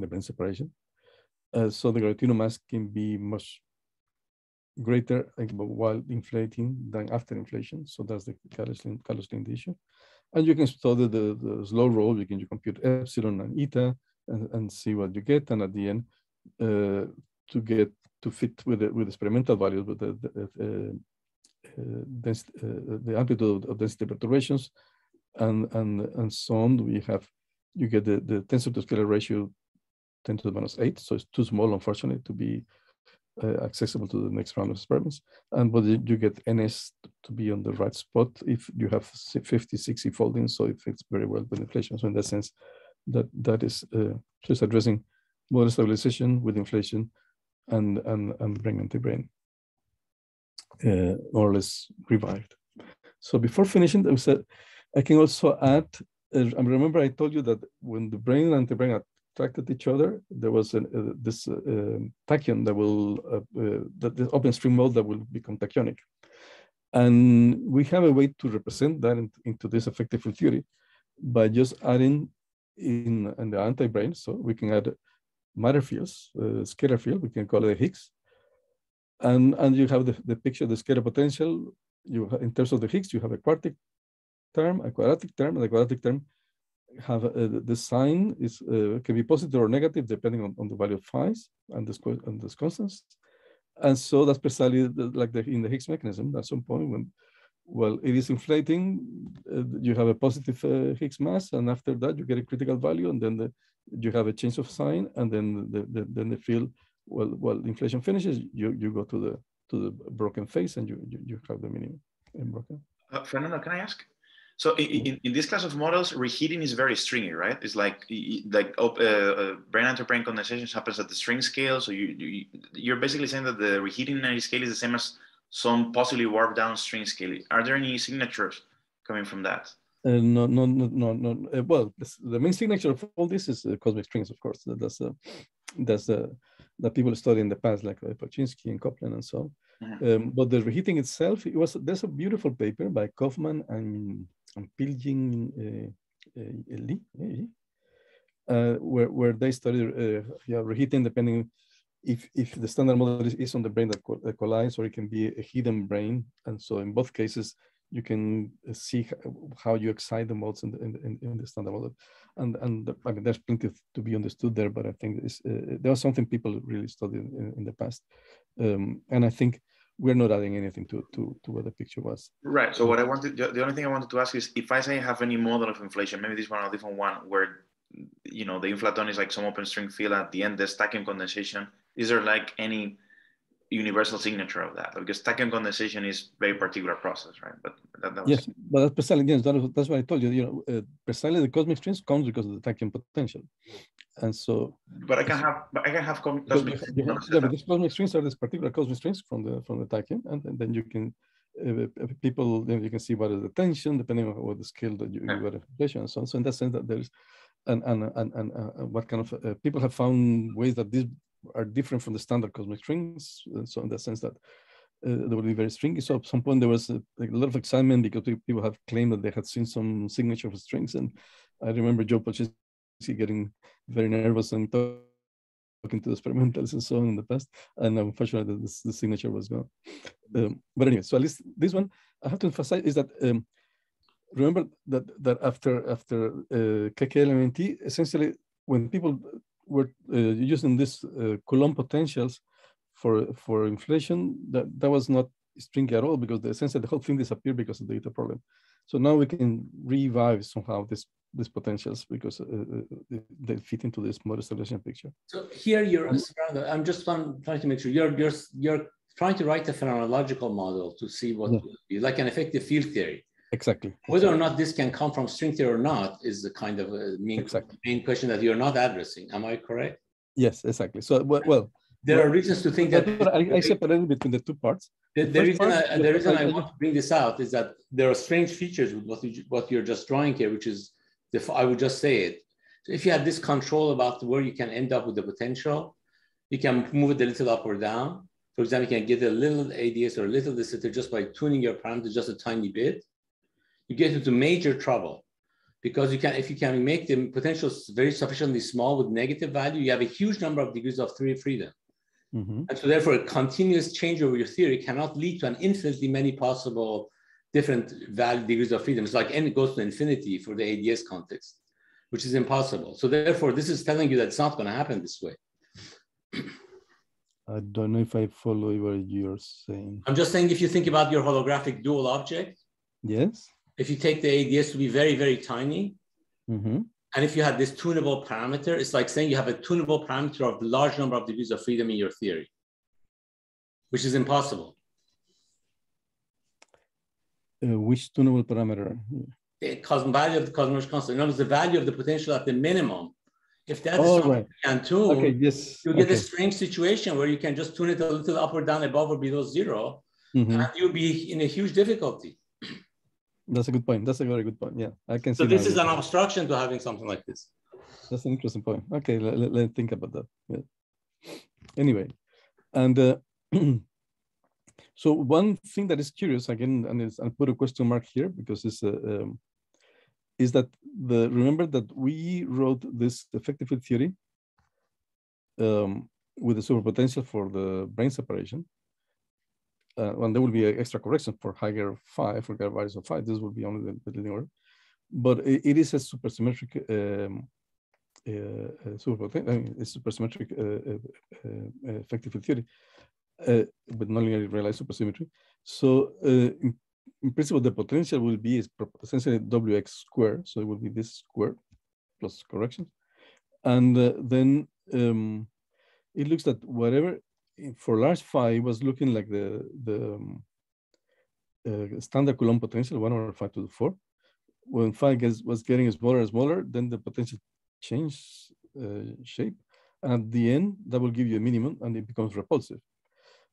the brane separation. Uh, so the gravitino mass can be much greater while inflating than after inflation. So that's the Kallosh-Linde issue. And you can study the, the slow roll, you can you compute epsilon and eta and, and see what you get. And at the end, uh, to get to fit with the, with experimental values, with the, the, uh, uh, density, uh, the amplitude of density perturbations and, and, and so on, we have, you get the, the tensor to scalar ratio 10 to the minus 8. So it's too small, unfortunately, to be uh, accessible to the next round of experiments. And but you get NS to be on the right spot if you have 50, 60 folding, so it fits very well with inflation. So in that sense, that that is uh, just addressing moduli stabilization with inflation and and and brane anti-brane uh, more or less revived. So before finishing, I said I can also add. Uh, remember I told you that when the brane anti-brane attracted each other, there was an, uh, this uh, um, tachyon that will, uh, uh, that the open string mode that will become tachyonic. And we have a way to represent that in, into this effective field theory by just adding in, in the anti-brane. So we can add matter fields, uh, scalar field, we can call it Higgs. And, and you have the, the picture, the scalar potential. You in terms of the Higgs, you have a quartic term, a quadratic term, and the quadratic term have uh, the sign is uh, can be positive or negative depending on, on the value of phi and this and this constants. And so that's precisely the, like the, in the Higgs mechanism. At some point, when well, it is inflating, uh, you have a positive uh, Higgs mass, and after that you get a critical value, and then the, you have a change of sign, and then the, the then the field well, well, inflation finishes, you you go to the to the broken phase, and you you, you have the minimum in broken.
Uh, Fernando, can I ask? So in, in, this class of models, reheating is very stringy, right? It's like like uh, uh, brane antibrane condensation happens at the string scale. So you, you you're basically saying that the reheating energy scale is the same as some possibly warped down string scale. Are there any signatures coming from that?
Uh, no, no, no, no, no. Uh, well, this, the main signature of all this is uh, cosmic strings, of course. That's uh, that's uh, that people studied in the past, like uh, and Copeland and so on. Mm-hmm. Um, but the reheating itself, it was there's a beautiful paper by Kofman and and Piljin uh, uh, Lee, uh, where, where they studied yeah, reheating depending if, if the standard model is, is on the brane that, co collides or it can be a hidden brane. And so in both cases, you can see how you excite the modes in the, in, in the standard model. And, and I mean, there's plenty to be understood there, but I think uh, there was something people really studied in, in the past. Um, and I think we're not adding anything to, to, to what the picture was.
Right. So mm. what I wanted, the only thing I wanted to ask is if I say I have any model of inflation, maybe this one or different one where, you know, the inflaton is like some open string field at the end, there's tachyon condensation. Is there like any universal signature of that? Because tachyon condensation is very particular process, right? But that, that
was... yes, but that's precisely, that that's what I told you. You know, uh, precisely the cosmic strings comes because of the tachyon potential and so
but i can have but i can have cosmic
have, yeah, but these cosmic strings are this particular cosmic strings from the from the tachyon and, and then you can uh, people then you can see what is the tension depending on what the scale that you, yeah. got inflation and so on so in that sense that there's and and and, and uh, what kind of uh, people have found ways that these are different from the standard cosmic strings so in that sense that uh, they will be very stringy. So at some point there was a, a, lot of excitement because people have claimed that they had seen some signature of strings. And I remember Joe Polchinski getting very nervous and talking to the experimentals and so on in the past. And unfortunately, the, the signature was gone. Um, but anyway, so at least this one I have to emphasize is that um, remember that that after after uh, KKLMMT, essentially when people were uh, using these uh, Coulomb potentials for for inflation, that that was not stringy at all because the essentially the whole thing disappeared because of the data problem. So now we can revive somehow this these potentials because uh, uh, they fit into this model solution picture.
So here you're, I'm just trying to make sure you're, you're, you're trying to write a phenomenological model to see what yeah. would be like an effective field theory.
Exactly.
Whether or not this can come from string theory or not is the kind of uh, main, exactly. main question that you're not addressing. Am I correct?
Yes, exactly. So, well, well
there well, are reasons to think that
I, I separated between the two parts.
The, the, the reason, part, I, the reason I want to bring this out is that there are strange features with what, you, what you're just drawing here, which is the, I would just say it. So if you have this control about where you can end up with the potential, you can move it a little up or down. For example, you can get a little ADS or a little de Sitter just by tuning your parameters just a tiny bit. You get into major trouble because you can, if you can make the potential very sufficiently small with negative value, you have a huge number of degrees of free freedom. Mm-hmm. And so therefore, a continuous change over your theory cannot lead to an infinitely many possible different value degrees of freedom. It's like n goes to infinity for the ADS context, which is impossible. So therefore, this is telling you that it's not going to happen this way.
I don't know if I follow what you're saying.
I'm just saying if you think about your holographic dual object.
Yes.
If you take the ADS to be very, very tiny, mm-hmm. and if you have this tunable parameter, it's like saying you have a tunable parameter of the large number of degrees of freedom in your theory, which is impossible
uh, which tunable parameter?
The cosm value of the cosmological constant. In other words, the value of the potential at the minimum. If that is oh, something right. you can tune, okay, yes. you get okay. a strange situation where you can just tune it a little up or down, above or below 0 mm-hmm. and you'll be in a huge difficulty.
That's a good point. That's a very good point. Yeah, I can
so see. So this is an obstruction to having something like this.
That's an interesting point. Okay, let, let, let think about that. Yeah. Anyway, and uh, so one thing that is curious again, and I put a question mark here because it's uh, um, is that the remember that we wrote this effective field theory um, with the superpotential for the brane separation. Uh, there will be an extra correction for higher five, for values of five. This will be only the, the linear. But it, it is a supersymmetric um, uh, uh, superpotential, I mean, it's supersymmetric uh, uh, effective field theory, but non-linearly realized supersymmetry. So in, in, principle, the potential will be essentially wx squared. So it will be this square plus correction. And then um, it looks that whatever for large phi it was looking like the the um, uh, standard Coulomb potential one over five to the four. When phi gets, was getting smaller and smaller, then the potential changed uh, shape. And at the end, that will give you a minimum and it becomes repulsive.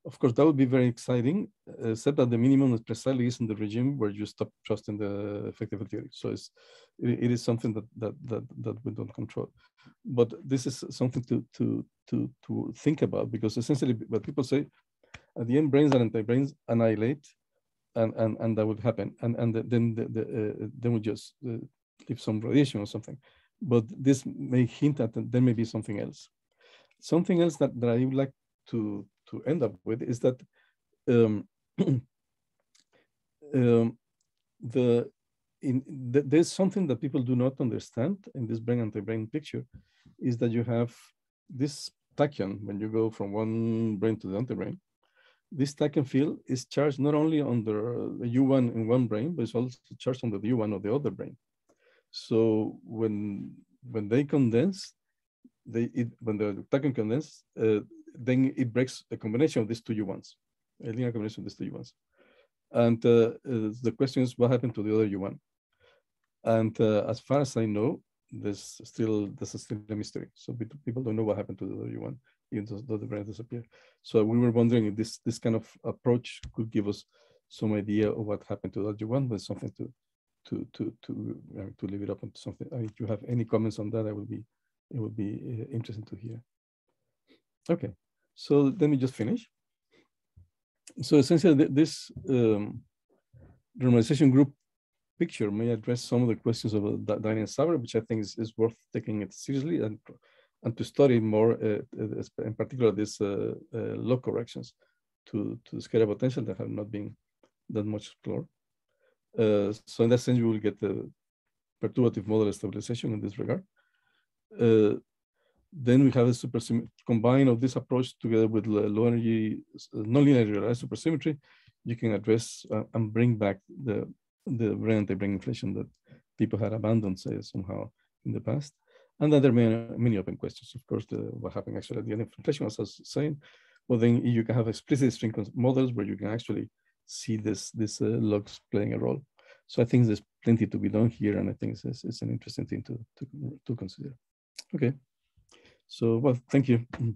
Of course, that would be very exciting, except that the minimum is precisely is in the regime where you stop trusting the effective theory. So it's, it, it is something that, that, that, that we don't control. But this is something to, to, to, to think about because essentially what people say, at the end, branes and anti-branes annihilate and, and, and that would happen. And, and then, the, the, uh, then we just uh, leave some radiation or something. But this may hint at that there may be something else. Something else that, that I would like to, to end up with is that um, um, the in th there's something that people do not understand in this brane anti-brane picture is that you have this tachyon when you go from one brane to the anti-brane. This tachyon field is charged not only on the U1 in one brane, but it's also charged on the U1 of the other brane. So when when they condense, they it, when the tachyon condense, uh, then it breaks a combination of these two U1s, a linear combination of these two U1s. And uh, uh, the question is, what happened to the other U1? And uh, as far as I know, there's still there's still a mystery. So people don't know what happened to the other U1, even though the brane disappeared. So we were wondering if this this kind of approach could give us some idea of what happened to the U1, but something to to to to uh, to leave it up to something. Uh, if you have any comments on that, I will be it would be uh, interesting to hear. Okay, so let me just finish. So essentially, this um, normalization group picture may address some of the questions of uh, Dine and Seiberg, which I think is, is worth taking it seriously and and to study more, uh, uh in particular, these uh, uh, corrections to to the scalar potential that have not been that much explored. Uh, so in that sense, you will get the perturbative moduli stabilization in this regard. Uh, then we have a super combine of this approach together with low energy nonlinear supersymmetry. You can address uh, and bring back the the brane anti-brane inflation that people had abandoned, say somehow in the past. And then there are many, many open questions. Of course, the, what happened actually at the end of inflation, as I was saying. Well, then you can have explicit string models where you can actually see this this uh, logs playing a role. So I think there's plenty to be done here, and I think it's, it's an interesting thing to, to, to consider. Okay, so well, thank you. Mm.